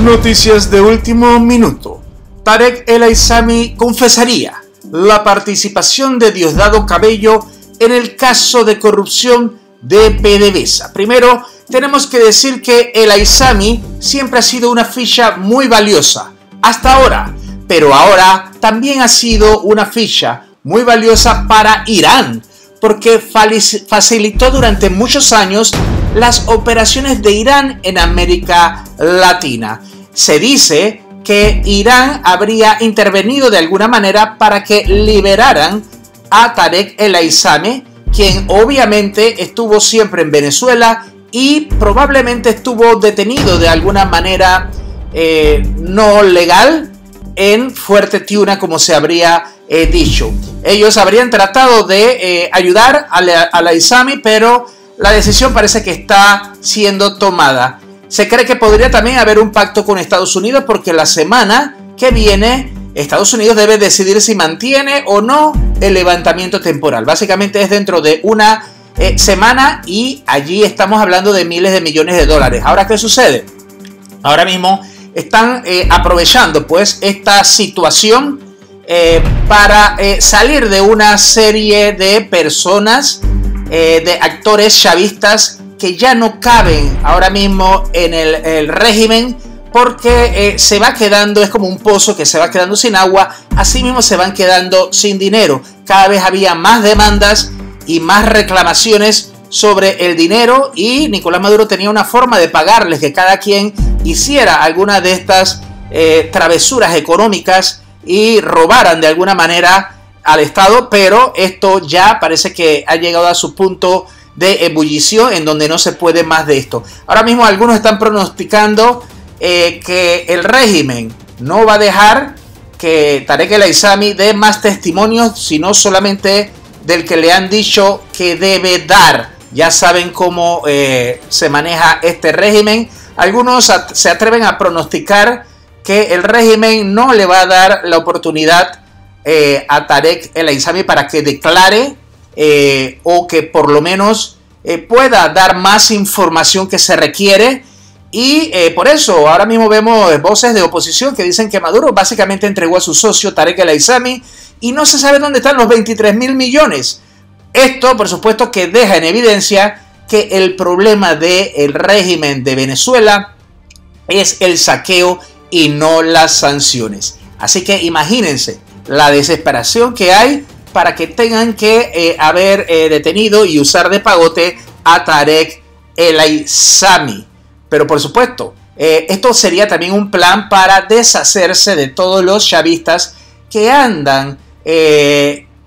Noticias de último minuto. Tarek El Aizami confesaría la participación de Diosdado Cabello en el caso de corrupción de PDVSA. Primero, tenemos que decir que el Aizami siempre ha sido una ficha muy valiosa, hasta ahora, pero ahora también ha sido una ficha muy valiosa para Irán, porque facilitó durante muchos años las operaciones de Irán en América Latina. Se dice que Irán habría intervenido de alguna manera para que liberaran a Tarek El Aizame, quien obviamente estuvo siempre en Venezuela y probablemente estuvo detenido de alguna manera eh, no legal en Fuerte Tiuna, como se habría eh, dicho. Ellos habrían tratado de eh, ayudar a la, a Isami, pero la decisión parece que está siendo tomada. Se cree que podría también haber un pacto con Estados Unidos porque la semana que viene Estados Unidos debe decidir si mantiene o no el levantamiento temporal. Básicamente es dentro de una eh, semana y allí estamos hablando de miles de millones de dólares. Ahora, ¿qué sucede? Ahora mismo están eh, aprovechando pues esta situación eh, para salir de una serie de personas eh, de actores chavistas que ya no caben ahora mismo en el, régimen porque eh, se va quedando, es como un pozo que se va quedando sin agua, así mismo se van quedando sin dinero. Cada vez había más demandas y más reclamaciones sobre el dinero y Nicolás Maduro tenía una forma de pagarles que cada quien hiciera alguna de estas eh, travesuras económicas y robaran de alguna manera al Estado, pero esto ya parece que ha llegado a su punto de ebullición en donde no se puede más de esto. Ahora mismo algunos están pronosticando eh, que el régimen no va a dejar que Tarek El Aizami dé más testimonios, sino solamente del que le han dicho que debe dar. Ya saben cómo eh, se maneja este régimen. Algunos se atreven a pronosticar que el régimen no le va a dar la oportunidad eh, a Tarek El Aizami para que declare eh, o que por lo menos eh, pueda dar más información que se requiere. Y por eso ahora mismo vemos voces de oposición que dicen que Maduro básicamente entregó a su socio Tarek El Aizami y no se sabe dónde están los 23 mil millones. Esto, por supuesto, que deja en evidencia que el problema del régimen de Venezuela es el saqueo y no las sanciones. Así que imagínense, la desesperación que hay para que tengan que eh, haber eh, detenido y usar de pagote a Tarek El Aizami. Pero por supuesto, eh, esto sería también un plan para deshacerse de todos los chavistas que andan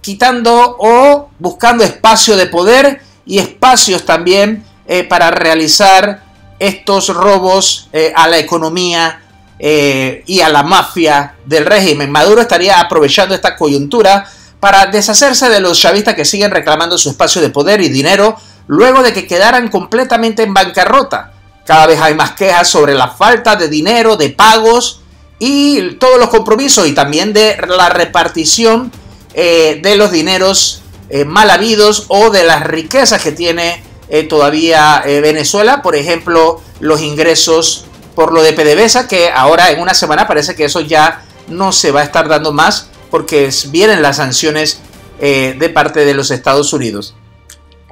quitando o buscando espacio de poder y espacios también para realizar estos robos a la economía eh, y a la mafia del régimen. Maduro estaría aprovechando esta coyuntura para deshacerse de los chavistas que siguen reclamando su espacio de poder y dinero luego de que quedaran completamente en bancarrota. Cada vez hay más quejas sobre la falta de dinero, de pagos y todos los compromisos y también de la repartición eh, de los dineros eh, mal habidos o de las riquezas que tiene todavía Venezuela, por ejemplo, los ingresos por lo de PDVSA, que ahora en una semana parece que eso ya no se va a estar dando más porque vienen las sanciones eh, de parte de los Estados Unidos.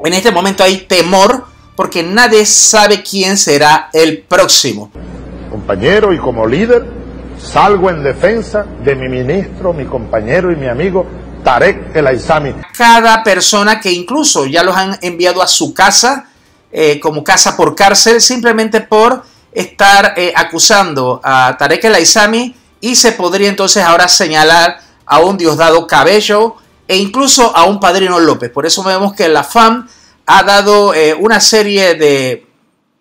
En este momento hay temor porque nadie sabe quién será el próximo. Compañero y como líder, salgo en defensa de mi ministro, mi compañero y mi amigo Tarek El Aizami. Cada persona que incluso ya los han enviado a su casa, eh, como casa por cárcel, simplemente por estar eh, acusando a Tarek El Aizami y se podría entonces ahora señalar a un Diosdado Cabello e incluso a un Padrino López. Por eso vemos que la FAM ha dado eh, una serie de,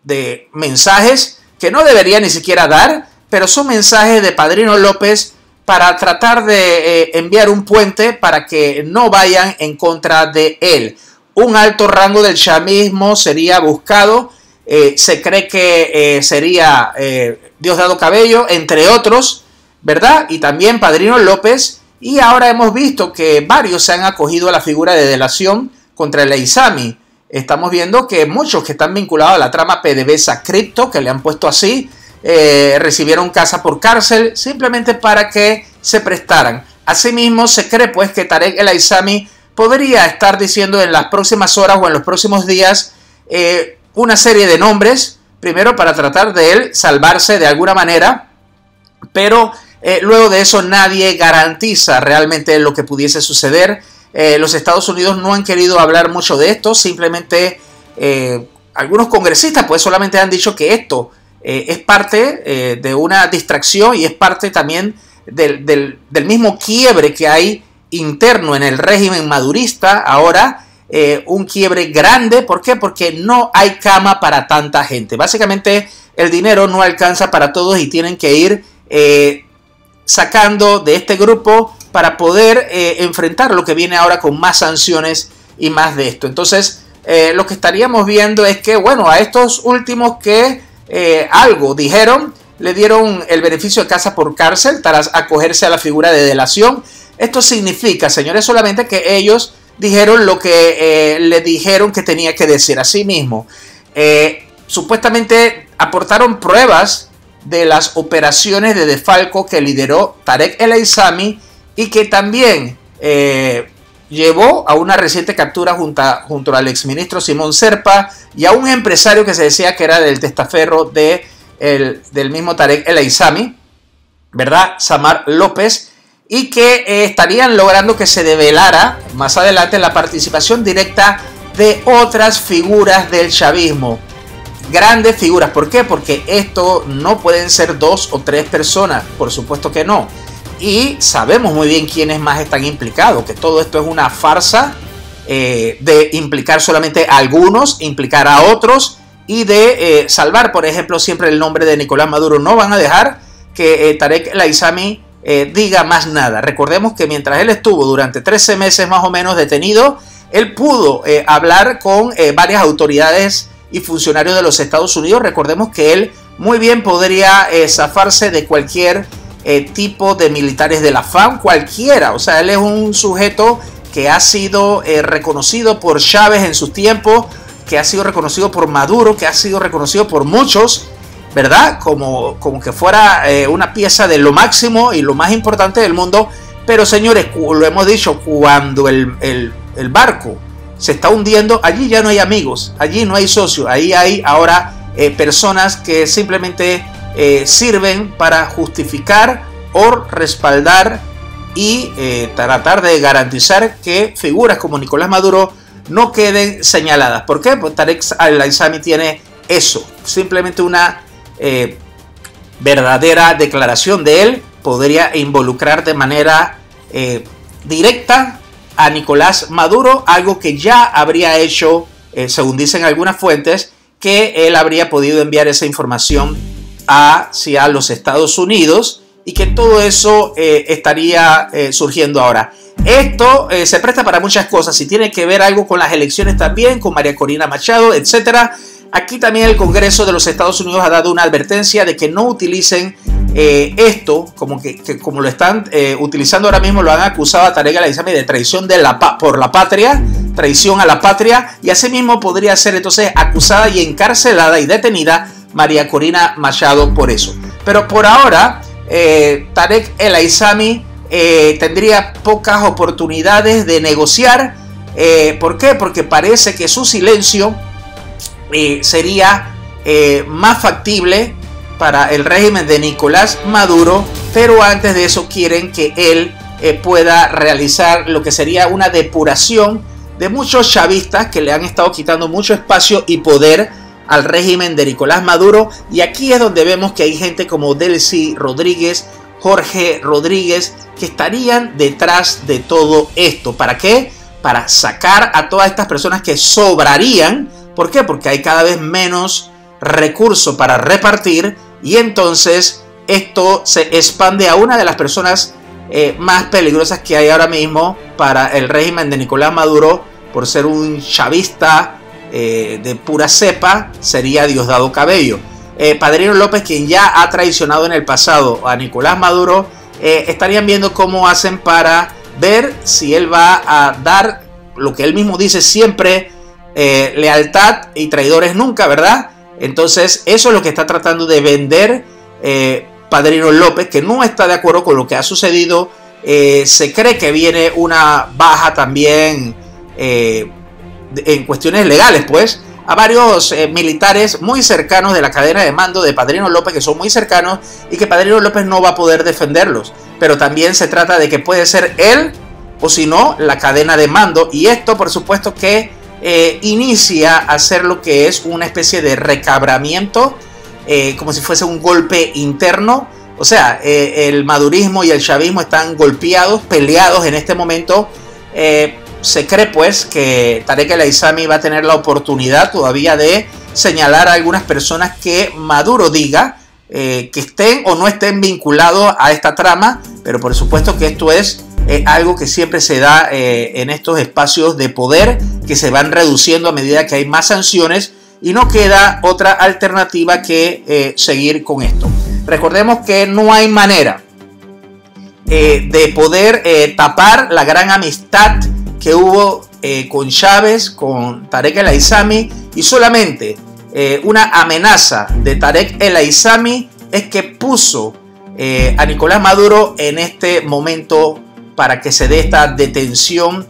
de mensajes que no debería ni siquiera dar, pero son mensajes de Padrino López para tratar de eh, enviar un puente para que no vayan en contra de él. Un alto rango del chamismo sería buscado eh, se cree que eh, sería eh, Diosdado Cabello, entre otros, ¿verdad? Y también Padrino López. Y ahora hemos visto que varios se han acogido a la figura de delación contra el Isami. Estamos viendo que muchos que están vinculados a la trama PDVSA Crypto, que le han puesto así, recibieron casa por cárcel simplemente para que se prestaran. Asimismo, se cree pues que Tarek El Aizami podría estar diciendo en las próximas horas o en los próximos días una serie de nombres, primero para tratar de él salvarse de alguna manera, pero eh, luego de eso nadie garantiza realmente lo que pudiese suceder. Eh, los Estados Unidos no han querido hablar mucho de esto, simplemente eh, algunos congresistas pues solamente han dicho que esto es parte de una distracción y es parte también del, del, mismo quiebre que hay interno en el régimen madurista ahora. Un quiebre grande, ¿por qué? Porque no hay cama para tanta gente. Básicamente el dinero no alcanza para todos y tienen que ir sacando de este grupo para poder eh, enfrentar lo que viene ahora con más sanciones y más de esto. Entonces, eh, lo que estaríamos viendo es que, bueno, a estos últimos que eh, algo dijeron, le dieron el beneficio de casa por cárcel tras acogerse a la figura de delación. Esto significa, señores, solamente que ellos dijeron lo que le dijeron que tenía que decir a sí mismo. supuestamente aportaron pruebas de las operaciones de defalco que lideró Tarek El Aizami y que también eh, llevó a una reciente captura junto, al exministro Simón Serpa y a un empresario que se decía que era del testaferro de del mismo Tarek El Aizami, ¿verdad? Samar López, y que eh, estarían logrando que se develara más adelante la participación directa de otras figuras del chavismo grandes figuras. ¿Por qué? Porque esto no pueden ser dos o tres personas, por supuesto que no. Y sabemos muy bien quiénes más están implicados, que todo esto es una farsa eh, de implicar solamente a algunos, implicar a otros y de eh, salvar, por ejemplo, siempre el nombre de Nicolás Maduro. No van a dejar que Tarek Laizami diga más nada. Recordemos que mientras él estuvo durante 13 meses más o menos detenido, él pudo hablar con varias autoridades y funcionario de los Estados Unidos. Recordemos que él muy bien podría eh, zafarse de cualquier eh, tipo de militares de la FAM, cualquiera. O sea, él es un sujeto que ha sido eh, reconocido por Chávez en su tiempo, que ha sido reconocido por Maduro, que ha sido reconocido por muchos, ¿verdad? Como, como que fuera una pieza de lo máximo y lo más importante del mundo. Pero señores, lo hemos dicho, cuando el, el barco se está hundiendo, allí ya no hay amigos, allí no hay socios, ahí hay ahora eh, personas que simplemente eh, sirven para justificar o respaldar y eh, tratar de garantizar que figuras como Nicolás Maduro no queden señaladas. ¿Por qué? Pues Tarek al-Aizami tiene eso, simplemente una verdadera declaración de él podría involucrar de manera directa a Nicolás Maduro, algo que ya habría hecho, eh, según dicen algunas fuentes, que él habría podido enviar esa información hacia los Estados Unidos y que todo eso eh, estaría eh, surgiendo ahora. Esto se presta para muchas cosas, si tiene que ver algo con las elecciones también, con María Corina Machado, etcétera. Aquí también el Congreso de los Estados Unidos ha dado una advertencia de que no utilicen eh, esto, como que, como lo están eh, utilizando ahora mismo, lo han acusado a Tarek al de traición de la, por la patria, traición a la patria, y asimismo podría ser entonces acusada y encarcelada y detenida María Corina Machado por eso. Pero por ahora, eh, Tarek El Aizami tendría pocas oportunidades de negociar. ¿Por qué? Porque parece que su silencio eh, sería eh, más factible para el régimen de Nicolás Maduro, pero antes de eso quieren que él eh, pueda realizar lo que sería una depuración de muchos chavistas que le han estado quitando mucho espacio y poder al régimen de Nicolás Maduro. Y aquí es donde vemos que hay gente como Delcy Rodríguez, Jorge Rodríguez, que estarían detrás de todo esto. ¿Para qué? Para sacar a todas estas personas que sobrarían ¿Por qué? Porque hay cada vez menos recursos para repartir y entonces esto se expande a una de las personas eh, más peligrosas que hay ahora mismo para el régimen de Nicolás Maduro por ser un chavista eh, de pura cepa, sería Diosdado Cabello. Eh, Padrino López, quien ya ha traicionado en el pasado a Nicolás Maduro, estarían viendo cómo hacen para ver si él va a dar lo que él mismo dice siempre eh, lealtad y traidores nunca, ¿verdad? Entonces, eso es lo que está tratando de vender eh, Padrino López, que no está de acuerdo con lo que ha sucedido. Eh, se cree que viene una baja también eh, en cuestiones legales, pues, a varios militares muy cercanos de la cadena de mando de Padrino López, que son muy cercanos y que Padrino López no va a poder defenderlos. Pero también se trata de que puede ser él o si no, la cadena de mando. Y esto, por supuesto, que eh, inicia a hacer lo que es una especie de recabramiento, eh, como si fuese un golpe interno. O sea, eh, el madurismo y el chavismo están golpeados, peleados en este momento. se cree pues que Tarek El Aizami va a tener la oportunidad todavía de señalar a algunas personas que Maduro diga que estén o no estén vinculados a esta trama, pero por supuesto que esto es es algo que siempre se da eh, en estos espacios de poder que se van reduciendo a medida que hay más sanciones y no queda otra alternativa que eh, seguir con esto. Recordemos que no hay manera eh, de poder tapar la gran amistad que hubo con Chávez, con Tarek El Aizami y solamente una amenaza de Tarek El Aizami es que puso a Nicolás Maduro en este momento para que se dé esta detención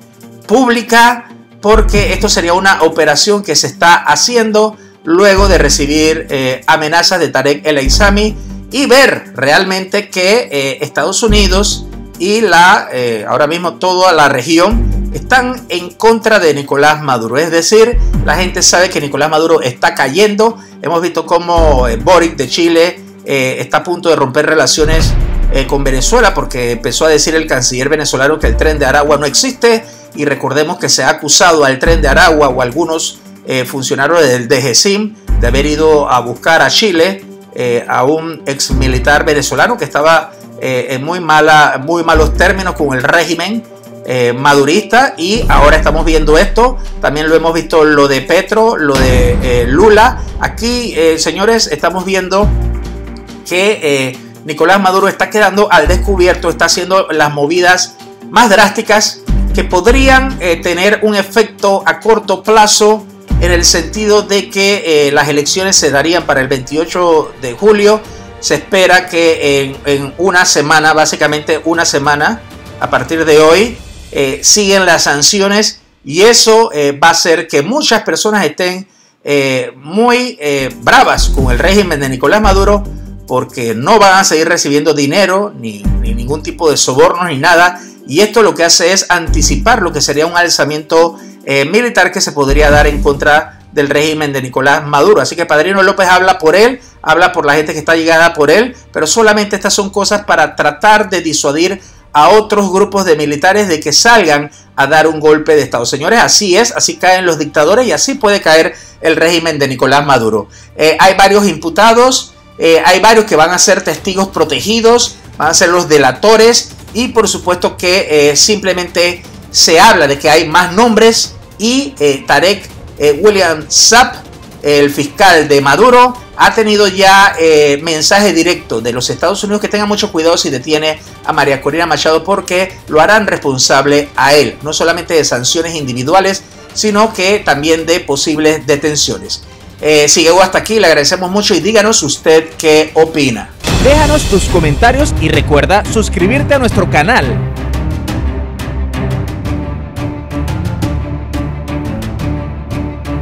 pública porque esto sería una operación que se está haciendo luego de recibir eh, amenazas de Tarek El Aizami y ver realmente que eh, Estados Unidos y la eh, ahora mismo toda la región están en contra de Nicolás Maduro. Es decir, la gente sabe que Nicolás Maduro está cayendo. Hemos visto cómo Boric de Chile está a punto de romper relaciones eh, con Venezuela porque empezó a decir el canciller venezolano que el tren de Aragua no existe y recordemos que se ha acusado al tren de Aragua o algunos eh, funcionarios del DGCIM de haber ido a buscar a Chile eh, a un ex militar venezolano que estaba en muy, mala, muy malos términos con el régimen madurista y ahora estamos viendo esto. También lo hemos visto lo de Petro, lo de Lula. Aquí, señores, estamos viendo que Nicolás Maduro está quedando al descubierto, está haciendo las movidas más drásticas que podrían eh, tener un efecto a corto plazo en el sentido de que eh, las elecciones se darían para el 28 de julio. Se espera que en, una semana, básicamente una semana, a partir de hoy, eh, siguen las sanciones y eso va a hacer que muchas personas estén muy bravas con el régimen de Nicolás Maduro porque no van a seguir recibiendo dinero, ni, ningún tipo de sobornos, ni nada. Y esto lo que hace es anticipar lo que sería un alzamiento eh, militar que se podría dar en contra del régimen de Nicolás Maduro. Así que Padrino López habla por él, habla por la gente que está llegada por él, pero solamente estas son cosas para tratar de disuadir a otros grupos de militares de que salgan a dar un golpe de Estado. Señores, así es, así caen los dictadores y así puede caer el régimen de Nicolás Maduro. Eh, hay varios imputados, eh, hay varios que van a ser testigos protegidos, van a ser los delatores y por supuesto que eh, simplemente se habla de que hay más nombres y eh, Tarek William Sapp, el fiscal de Maduro, ha tenido ya mensaje directo de los Estados Unidos que tengan mucho cuidado si detiene a María Corina Machado porque lo harán responsable a él, no solamente de sanciones individuales, sino que también de posibles detenciones. Eh, si llegó hasta aquí, le agradecemos mucho y díganos usted qué opina. Déjanos tus comentarios y recuerda suscribirte a nuestro canal.